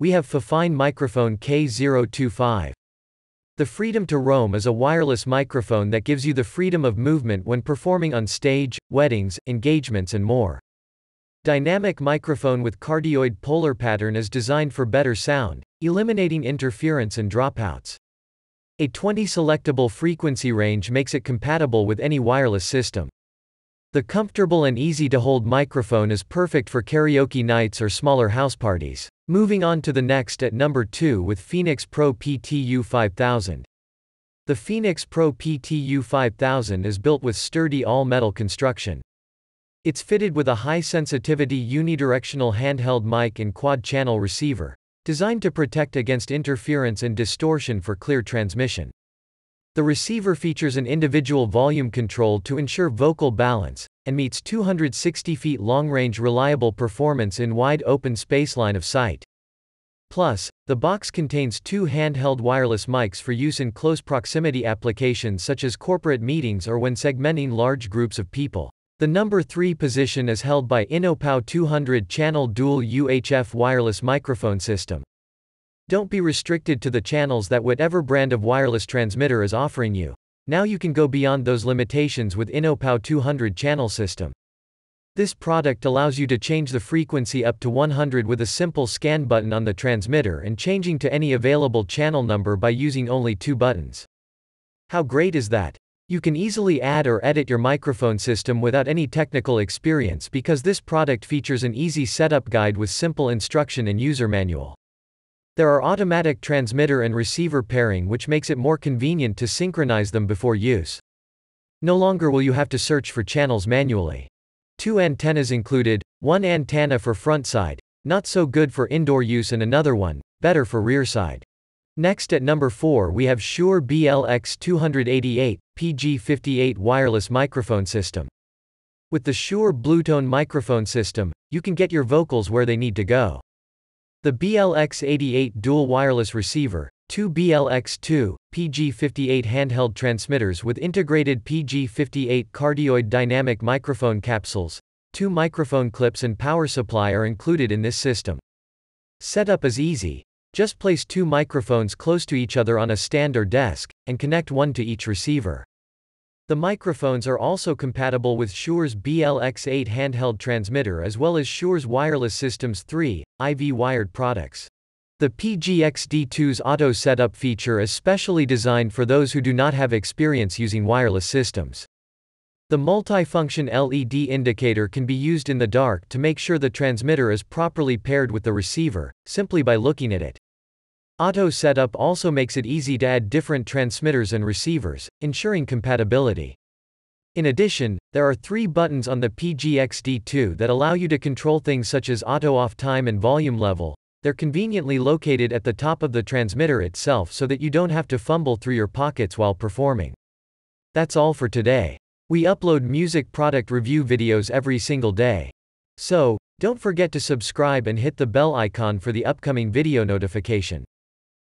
we have Fifine Microphone K025. The Freedom to Roam is a wireless microphone that gives you the freedom of movement when performing on stage, weddings, engagements and more. Dynamic microphone with cardioid polar pattern is designed for better sound, eliminating interference and dropouts. A 20 selectable frequency range makes it compatible with any wireless system. The comfortable and easy to hold microphone is perfect for karaoke nights or smaller house parties. Moving on to the next at number 2 with Phenyx Pro PTU 5000. The Phenyx Pro PTU 5000 is built with sturdy all-metal construction. It's fitted with a high-sensitivity unidirectional handheld mic and quad-channel receiver, designed to protect against interference and distortion for clear transmission. The receiver features an individual volume control to ensure vocal balance, and meets 260 feet long-range reliable performance in wide open space line of sight. Plus, the box contains two handheld wireless mics for use in close proximity applications such as corporate meetings or when segmenting large groups of people. The number 3 position is held by InnoPow 200 channel dual UHF wireless microphone system. Don't be restricted to the channels that whatever brand of wireless transmitter is offering you. Now you can go beyond those limitations with InnoPow 200 channel system. This product allows you to change the frequency up to 100 with a simple scan button on the transmitter and changing to any available channel number by using only two buttons. How great is that? You can easily add or edit your microphone system without any technical experience because this product features an easy setup guide with simple instruction and user manual. There are automatic transmitter and receiver pairing which makes it more convenient to synchronize them before use. No longer will you have to search for channels manually. Two antennas included, one antenna for front side, not so good for indoor use and another one, better for rear side. Next at number 4 we have Shure BLX288, PG58 wireless microphone system. With the Shure Bluetone microphone system, you can get your vocals where they need to go. The BLX88 dual wireless receiver, two BLX2, PG58 handheld transmitters with integrated PG58 cardioid dynamic microphone capsules, two microphone clips and power supply are included in this system. Setup is easy. Just place two microphones close to each other on a stand or desk, and connect one to each receiver. The microphones are also compatible with Shure's BLX8 handheld transmitter as well as Shure's Wireless Systems 3, IV wired products. The PGXD2's auto setup feature is specially designed for those who do not have experience using wireless systems. The multifunction LED indicator can be used in the dark to make sure the transmitter is properly paired with the receiver, simply by looking at it. Auto setup also makes it easy to add different transmitters and receivers, ensuring compatibility. In addition, there are three buttons on the PGXD2 that allow you to control things such as auto off time and volume level. They're conveniently located at the top of the transmitter itself so that you don't have to fumble through your pockets while performing. That's all for today. We upload music product review videos every single day. So, don't forget to subscribe and hit the bell icon for the upcoming video notification.